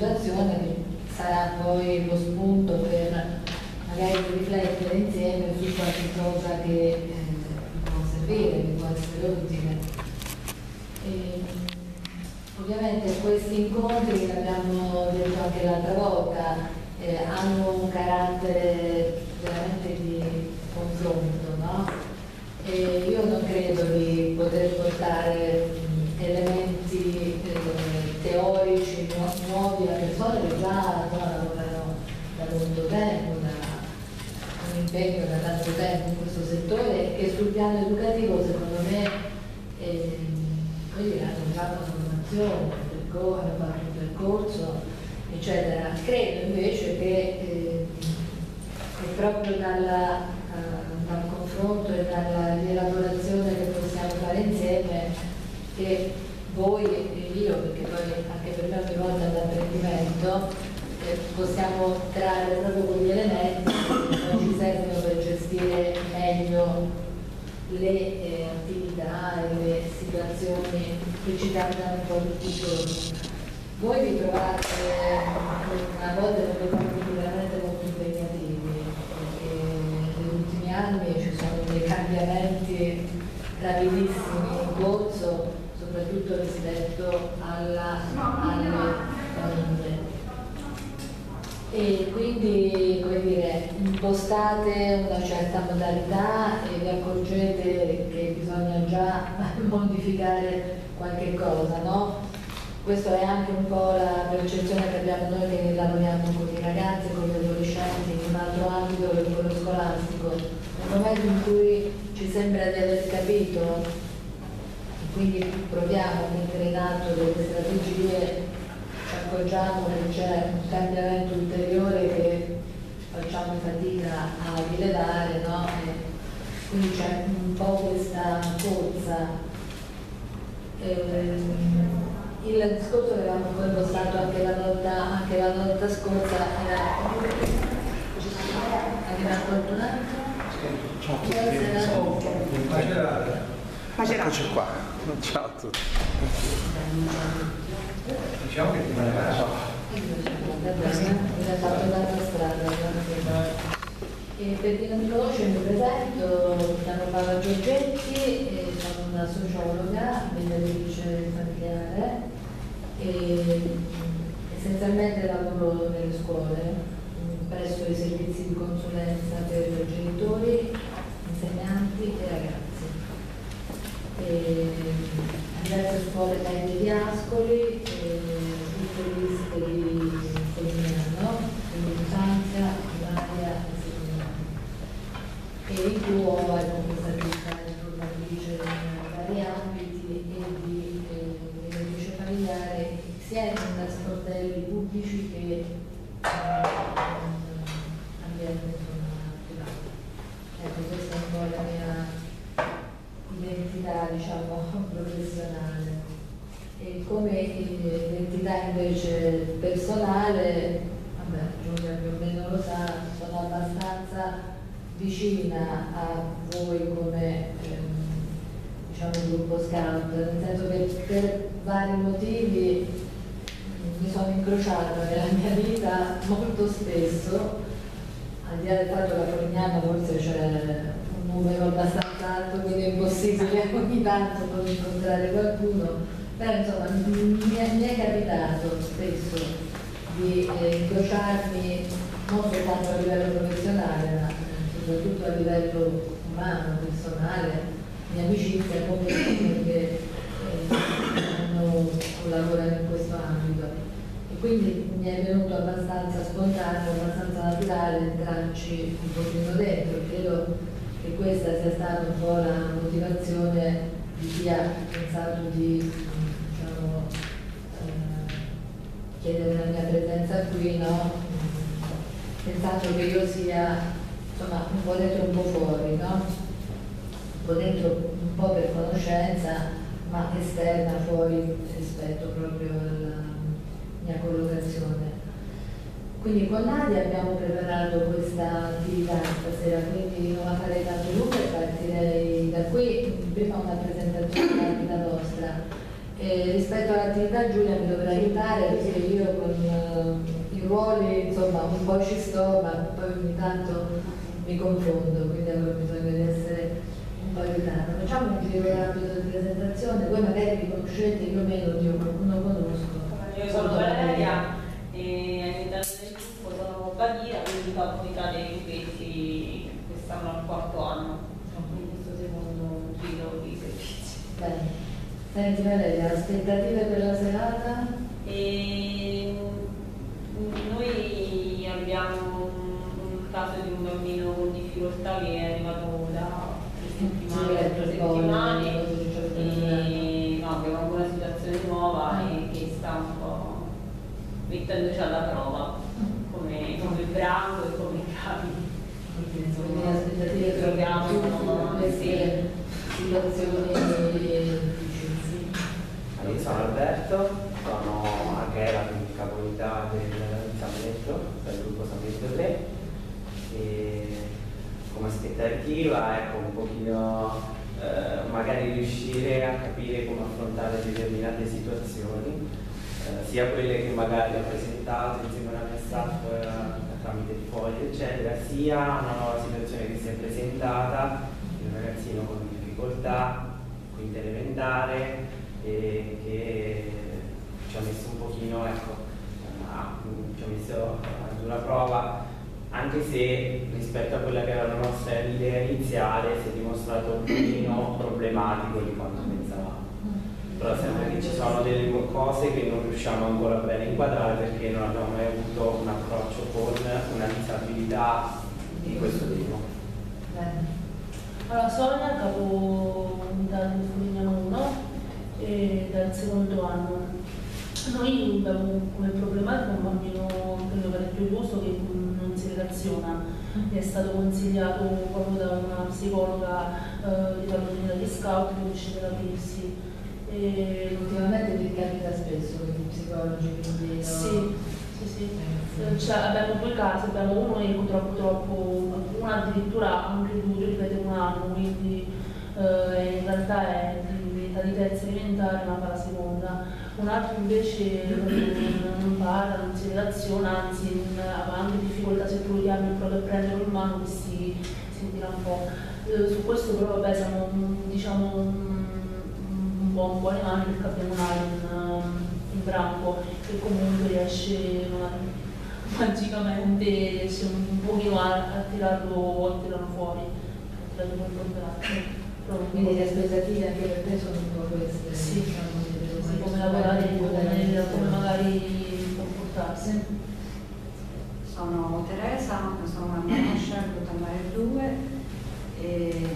situazione che sarà poi lo spunto per magari riflettere insieme su qualche cosa che eh, può servire, che può essere utile. E, ovviamente questi incontri, l'abbiamo detto anche l'altra volta, eh, hanno un carattere veramente di confronto, no? E io non credo di poter portare elementi eh, teorici nuovi a persone che già lavorano da molto tempo, impegno da tanto tempo in questo settore e che sul piano educativo secondo me eh, hanno già una formazione, hanno fatto un percorso, eccetera. Credo invece che eh, è proprio dalla, uh, dal confronto e dalla rielaborazione che possiamo fare insieme che voi e io, perché poi anche per me ogni volta è un apprendimento, eh, possiamo trarre proprio quegli elementi che ci servono per gestire meglio le eh, attività e le situazioni che ci capitano un po' tutti i giorni. Voi vi trovate volta con dei compiti veramente molto impegnativi, perché negli ultimi anni ci sono dei cambiamenti rapidissimi in corso, soprattutto rispetto alla, alle famiglie e quindi come dire, impostate una certa modalità e vi accorgete che bisogna già modificare qualche cosa, no? Questa è anche un po' la percezione che abbiamo noi che lavoriamo con i ragazzi, con gli adolescenti in un altro ambito che quello scolastico. Nel momento in cui ci sembra di aver capito, quindi proviamo a mettere in atto delle strategie accorgiamo che c'è un cambiamento ulteriore che facciamo fatica a rilevare, no? quindi c'è un po' questa corsa. Ehm, il discorso che avevamo poi impostato anche la volta, anche la volta scorsa era arriva qualcun altro? Eccoci qua, ciao a tutti. Diciamo che ti strada. E per chi non mi conosce mi presento, mi chiamo Paola Giorgetti, sono una sociologa, mediatrice familiare e essenzialmente lavoro nelle scuole presso i servizi di consulenza per genitori, insegnanti e ragazzi. E diverse scuole medie di Ascoli, liste di Polignano, quindi infanzia, primaria e secondaria. E in ho ecco, questa attività di formatrice in vari ambiti e di eh, familiare sia in sportelli pubblici che in ambiente privato. Ecco, questa è un po' la mia identità diciamo, professionale. E come identità invece personale, vabbè, Giulia più o meno lo sa, sono abbastanza vicina a voi come ehm, diciamo, gruppo scout, nel senso che vari motivi mi sono incrociata nella mia vita molto spesso, al di là del fatto che la Polignana forse c'è un numero abbastanza alto, quindi è impossibile ogni tanto non incontrare qualcuno, però insomma mi è, mi è capitato spesso di eh, incrociarmi non soltanto a livello professionale, ma soprattutto a livello umano, personale, di amicizia con persone che eh, hanno, lavorano in questo ambito. E quindi mi è venuto abbastanza spontaneo, abbastanza naturale entrarci un pochino dentro. Credo che questa sia stata un po' la motivazione di chi ha pensato di diciamo, eh, chiedere la mia presenza qui, no? pensando che io sia insomma, un po' dentro un po' fuori, no? un po' dentro un po' per conoscenza, ma esterna fuori rispetto proprio alla mia collocazione. Quindi con Nadia abbiamo preparato questa attività stasera, quindi non la farei tanto lunga e partirei da qui, prima una presentazione rapida vostra E rispetto all'attività Giulia mi dovrà aiutare perché io con eh, i ruoli insomma un po' ci sto ma poi ogni tanto mi confondo, quindi avrò bisogno di essere un po' aiutata. Facciamo un giro rapido di presentazione, voi magari vi conoscete, io meno, io qualcuno conosco. Io sono Valeria e all'interno del gruppo sono Badia, quindi comunità dei gruppetti quest'anno al quarto anno, quindi questo secondo giro di servizi. Bene. Senti Valeria, aspettative per la serata? E mm, noi abbiamo un, caso di un bambino con difficoltà che è arrivato da settimane, tre settimane. e no, abbiamo una situazione nuova e che sta un po' mettendoci alla prova come, come branco e come capi. Quindi le aspettative per Troviamo, queste situazioni difficili. Io sono Alberto, sono anche la comunità del San Benedetto, del gruppo San Benedetto 3 e come aspettativa ecco un pochino eh, magari riuscire a capire come affrontare determinate situazioni, eh, sia quelle che magari ho presentato insieme alla mia staff eh, tramite il foglio eccetera, sia una nuova situazione che si è presentata, un ragazzino con difficoltà, quinta elementare, e che ci ha messo un pochino, ecco, a, ci ha messo a dura prova, anche se rispetto a quella che era la nostra idea iniziale si è dimostrato un pochino problematico di quanto pensavamo. Però sempre che ci sono delle cose che non riusciamo ancora bene a inquadrare perché non abbiamo mai avuto un approccio con una disabilità di questo tipo. Allora, Sonia, capo unità di Fulignano 1 e dal secondo anno. Noi abbiamo come problematica un bambino credo parecchio che si relaziona, è stato consigliato proprio da una psicologa eh, di pallonina di scout che riuscite ad aprirsi. E ultimamente ti capita spesso gli psicologi quindi Sì, sì, sì. Cioè, abbiamo due casi, abbiamo uno che purtroppo troppo, uno addirittura anche due, ripete un anno, quindi eh, in realtà è di, di terza elementare ma fa la seconda. Un altro invece non, non parla, non si relaziona, anzi ha anche difficoltà se tu lo chiami proprio a prendere in mano che si, tira un po'. Eh, su questo però vabbè siamo diciamo un, un po' un buone mani perché abbiamo un alien in branco che comunque riesce magicamente riesce un pochino a, a tirarlo, a tirarlo fuori, a tirarlo fuori il. Quindi le aspettative anche per te sono un po' queste, Sì. diciamo, come lavorare, come, come magari comportarsi. Sono Teresa, sono una Manescia, Mare 2 e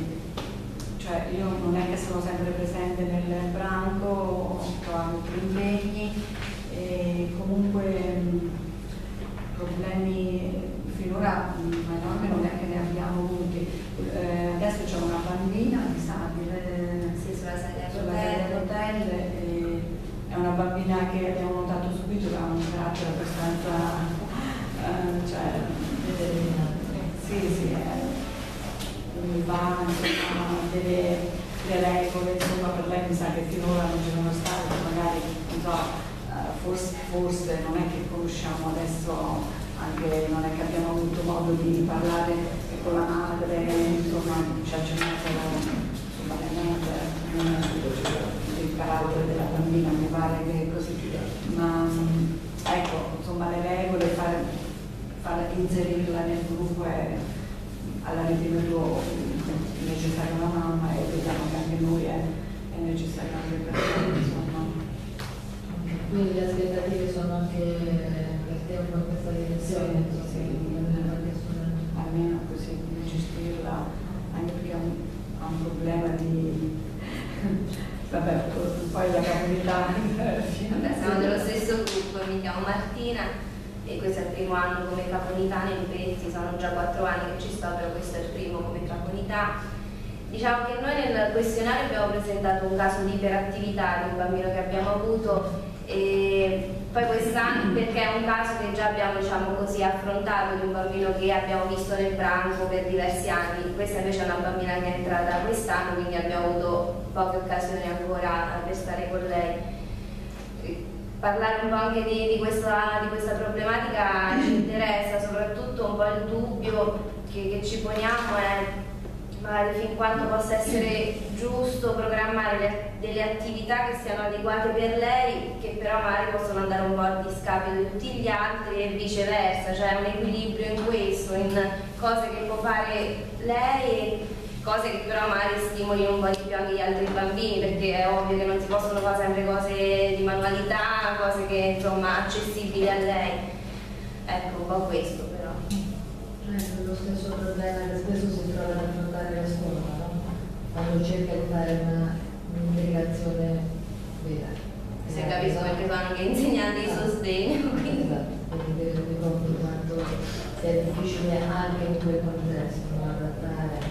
cioè io non è che sono sempre presente nel branco, ho altri impegni e comunque problemi finora enormi non è che ne abbiamo avuti. Eh, adesso c'è una bambina disabile Sì, sulla sedia a sulla sedia a rotelle. rotelle e è una bambina che abbiamo notato subito ha un carattere abbastanza eh, cioè, sì, sì, insomma, delle, delle regole, insomma per lei mi sa che finora non ci sono state, magari non so, eh, forse, forse non è che conosciamo adesso anche non è che abbiamo avuto modo di parlare con la madre, insomma ci ha accennato insomma, il carattere della bambina, mi pare che così. Ma ecco, insomma le regole, far, far inserirla nel gruppo è alla ritenuto necessaria una mamma e vediamo che anche noi è, è necessario anche per noi, insomma. Quindi le aspettative sono anche per te un po' in questa direzione, Sì, sì. almeno così come gestirla, anche perché ha un, ha un problema di... Vabbè, poi la comunità... Vabbè, siamo dello stesso gruppo, mi chiamo Martina e questo è il primo anno come caponità nei Lupetti, sono già quattro anni che ci sto, però questo è il primo come caponità. Diciamo che noi nel questionario abbiamo presentato un caso di iperattività di un bambino che abbiamo avuto E poi quest'anno, perché è un caso che già abbiamo diciamo così, affrontato di un bambino che abbiamo visto nel branco per diversi anni, questa invece è una bambina che è entrata quest'anno, quindi abbiamo avuto poche occasioni ancora per stare con lei. Parlare un po' anche di, di, questa, di, questa, problematica ci interessa, soprattutto un po' il dubbio che, che ci poniamo è magari fin quando possa essere giusto programmare le, delle attività che siano adeguate per lei, che però magari possono andare un po' a discapito di tutti gli altri e viceversa, cioè un equilibrio in questo, in cose che può fare lei e cose che però magari stimolino un po' di più anche gli altri bambini, perché è ovvio che non si possono fare sempre cose di manualità, cose che insomma accessibili a lei. Ecco, un po' questo però. Eh, lo stesso problema che spesso si trova ad affrontare la scuola, no? Quando cerca di fare un'integrazione vera. Se capisco perché sono anche insegnanti di sostegno. Quindi. Esatto, quindi vedo proprio quanto sia difficile anche in quel contesto adattare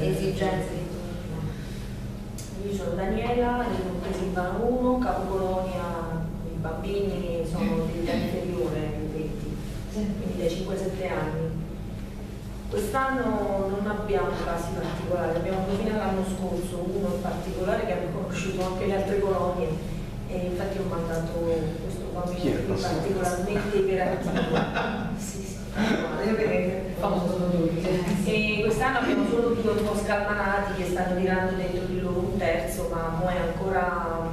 esigenze di tutti. Io sono Daniela, sono Presilvano 1, Capocolonia, i bambini sono di età inferiore ai 20, quindi dai 5-7 anni. Quest'anno non abbiamo casi particolari, abbiamo avuto fino all'anno scorso uno in particolare che abbiamo conosciuto anche le altre colonie e infatti ho mandato questo bambino particolarmente iperattivo. sì, sì. E quest'anno abbiamo solo due un po' scalmanati che stanno tirando dentro di loro un terzo, ma noi ancora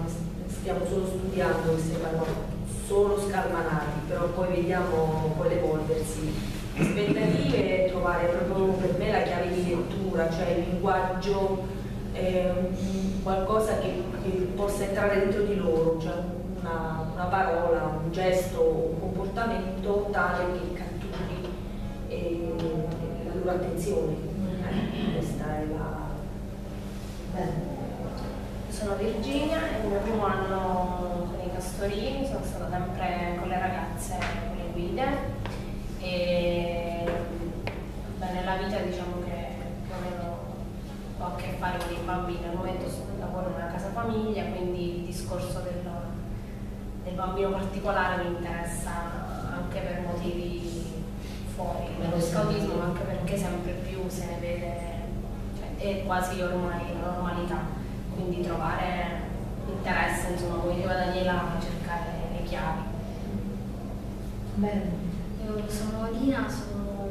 stiamo solo studiando sembrano solo scalmanati, però poi vediamo poi l'evolversi. Aspettative è trovare proprio per me la chiave di lettura, cioè il linguaggio, eh, qualcosa che, che, possa entrare dentro di loro, cioè una, una parola, un gesto, un comportamento tale che e la loro attenzione. Eh, questa è la... Sono Virginia e il mio primo anno con i castorini sono stata sempre con le ragazze, con le guide e beh, nella vita diciamo che più o meno ho a che fare con i bambini, al momento lavoro in una casa famiglia, quindi il discorso del, del bambino particolare mi interessa anche per motivi fuori dallo scautismo anche perché sempre più se ne vede, cioè, è quasi ormai la normalità, quindi trovare interesse, insomma, come diceva Daniela, a cercare le chiavi. Bene. Io sono Lina, sono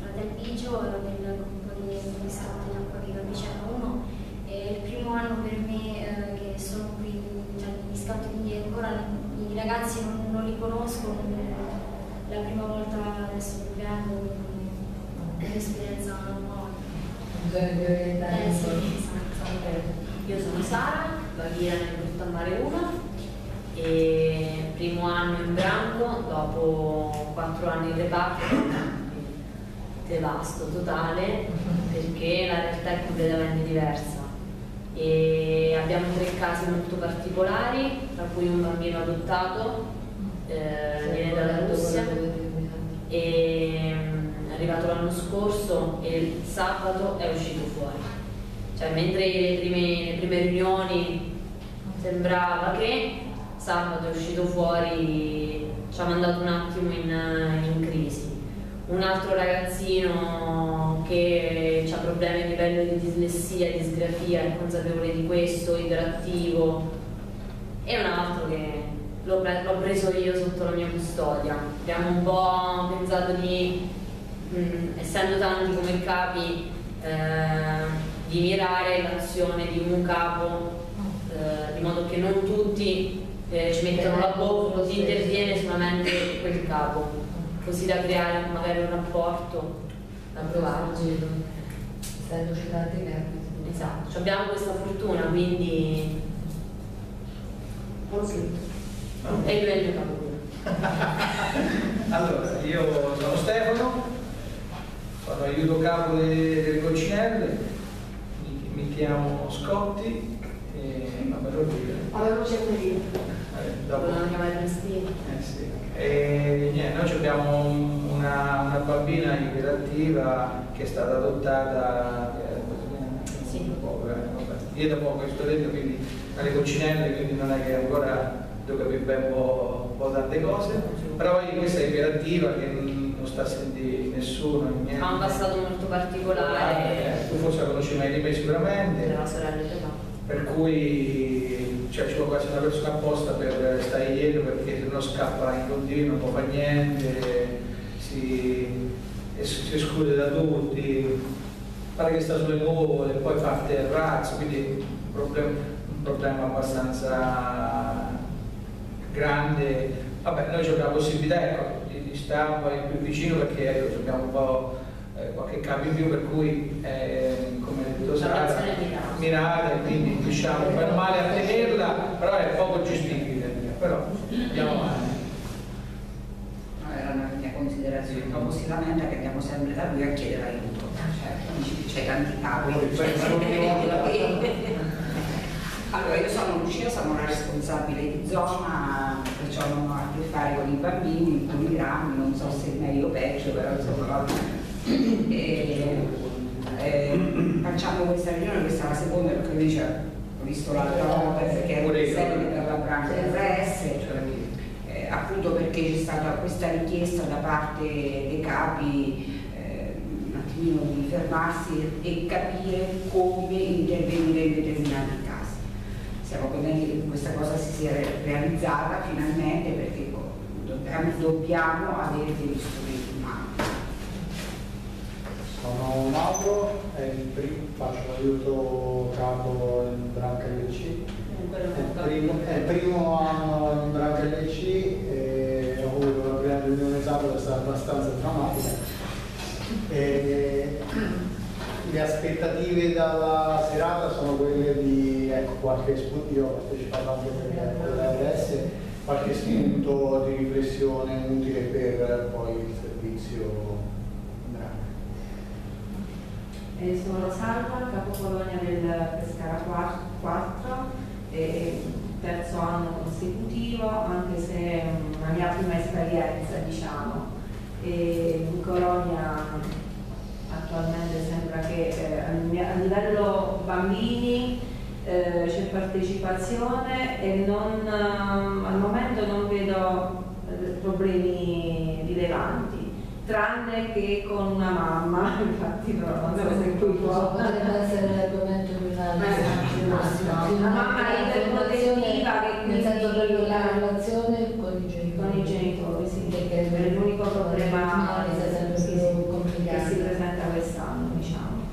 fratello Bigio del gruppo di, di Scout in Acqua Viva Vicena 1 è il primo anno per me eh, che sono qui, cioè, gli scout, quindi ancora i ragazzi non, non li conosco, la prima volta adesso che vengo, è un'esperienza nuova. Eh, sì, esatto. Io sono Sara, bambina nel Brutta Mare 1 e primo anno in branco dopo quattro anni in reparto devasto totale perché la realtà è completamente diversa. E abbiamo tre casi molto particolari tra cui un bambino adottato eh, viene dalla Russia e mm, è arrivato l'anno scorso e il sabato è uscito fuori. Cioè mentre le prime, le prime riunioni sembrava che sabato è uscito fuori, ci ha mandato un attimo in, in crisi. Un altro ragazzino che ha problemi a livello di dislessia, disgrafia, è consapevole di questo, iperattivo, e un altro che l'ho, pre l'ho preso io sotto la mia custodia. Abbiamo un po' pensato di, mh, essendo tanti come capi, eh, di mirare l'azione di un capo eh, di modo che non tutti eh, ci mettono la bocca, così interviene solamente quel capo, così da creare magari un rapporto da provare. Essendoci tanti capi. Esatto, cioè abbiamo questa fortuna, quindi. E lui è il mio capo. allora, io sono Stefano, sono aiuto capo delle, delle coccinelle, mi, mi chiamo Scotti e vabbè lo dire. Avevo certo di Eh, dopo. Volevano chiamare Cristina. Eh sì. E niente, noi abbiamo una, una bambina iperattiva che è stata adottata eh, Sì. poco, eh, vabbè. io da poco che sto dentro quindi alle coccinelle, quindi non è che ancora devo capire un po', un po' tante cose, però poi questa è iperattiva che non sta a sentire nessuno, niente. Ha un passato molto particolare. Eh, tu forse la conosci meglio di me sicuramente. Della sorella di papà. Per cui cioè, ci vuole quasi una persona apposta per stare dietro perché se no scappa in continuo, non può fare niente, si, si esclude da tutti, pare che sta sulle nuvole, poi fa terrazzo, quindi un problema, un problema abbastanza grande. Vabbè, noi abbiamo la possibilità ecco, di, di stare un più vicino perché ecco, abbiamo un po' eh, qualche capo in più per cui eh, come detto Sara mirata e quindi riusciamo per male a tenerla però è poco gestibile però andiamo avanti. Era una mia considerazione dopo si lamenta che andiamo sempre da lui a chiedere aiuto. Cioè c'è tanti capi allora io sono Lucia sono la responsabile di zona perciò non ho a che fare con i bambini con i grammi non so se è meglio o peggio però insomma e, e, facciamo questa riunione, questa è la seconda perché dice, ho visto l'altra volta perché ero presente per la branca RS, cioè, eh, appunto perché c'è stata questa richiesta da parte dei capi eh, un attimino di fermarsi e capire come intervenire in determinati casi. Siamo contenti che questa cosa si sia realizzata finalmente perché dobbiamo avere degli strumenti. Sono Mauro, primo, faccio l'aiuto capo in Branca LC. È il primo, è primo anno in Branca LC e ho avuto la prima riunione sabato, è stata abbastanza drammatica. E le aspettative dalla serata sono quelle di ecco, qualche spunto, io ho partecipato anche per l'RS, qualche spunto di riflessione utile per poi il servizio Eh, sono Rosalba, capocolonia del Pescara 4, eh, terzo anno consecutivo, anche se è una mia prima esperienza, diciamo. E in colonia attualmente sembra che eh, a livello bambini eh, c'è partecipazione e non, al momento non vedo problemi rilevanti tranne che con una mamma, infatti no, non so se qui può. Potrebbe essere l'argomento di un'altra. Una mamma iperprotettiva che nel senso proprio la relazione con i genitori. Con i genitori, sì, perché è l'unico problema che, che si presenta quest'anno, diciamo.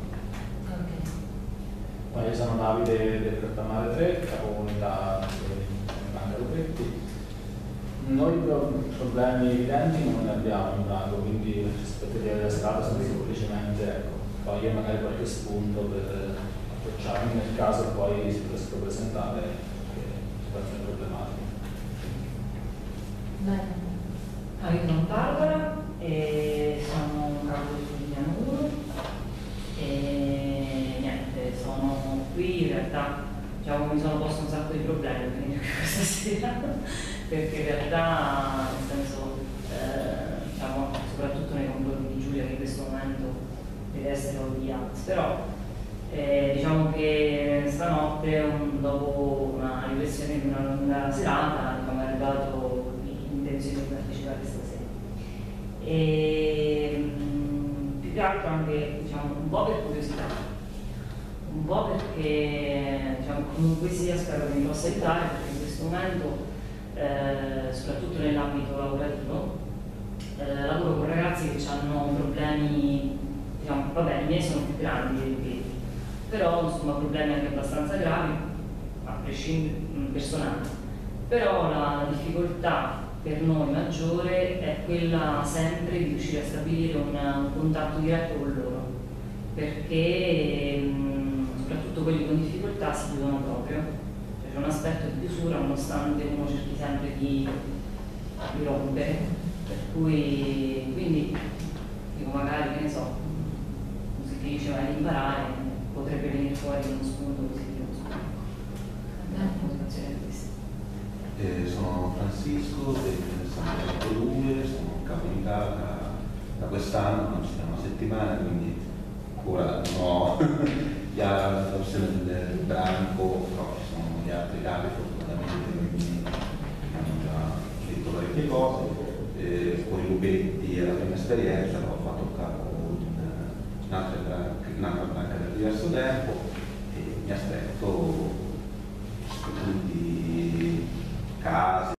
Okay. Io sono Davide del Cortamare 3, capo unità di Banca Lupetti noi problemi evidenti non ne abbiamo in branco, quindi le aspettative della strada sono semplicemente ecco, togliere magari qualche spunto per approcciarmi nel caso poi si potessero presentare situazioni problematiche. Bene. Ah, io sono Barbara e sono un capo di 1 e niente, sono qui in realtà diciamo, mi sono posto un sacco di problemi questa sera perché in realtà, nel senso, eh, diciamo, soprattutto nei confronti di Giulia che in questo momento deve essere odiata, però eh, diciamo che stanotte, un, dopo una riflessione di una lunga serata, è arrivato l'intenzione di partecipare stasera. E, mm, più che altro anche diciamo, un po' per curiosità, un po' perché diciamo, comunque sia spero che mi possa aiutare perché in questo momento eh, soprattutto nell'ambito lavorativo. Eh, lavoro con ragazzi che hanno problemi, diciamo, vabbè, i miei sono più grandi miei, però insomma problemi anche abbastanza gravi, a prescindere mm, personali. Però la difficoltà per noi maggiore è quella sempre di riuscire a stabilire un, un contatto diretto con loro, perché mh, mm, soprattutto quelli con difficoltà si chiudono proprio. C'è un aspetto di chiusura nonostante uno cerchi sempre di, di rompere, per cui quindi dico magari che ne so, si finisce mai di imparare, potrebbe venire fuori uno spunto positivo. Eh, sono Francisco del San 2, sono capo di casa da quest'anno, non ci una settimana, quindi ancora già la versione del branco, però altri capi fortunatamente quindi certe cose, eh, con i rubetti è la prima esperienza, l'ho fatto capo in, un'altra banca da diverso tempo e mi aspetto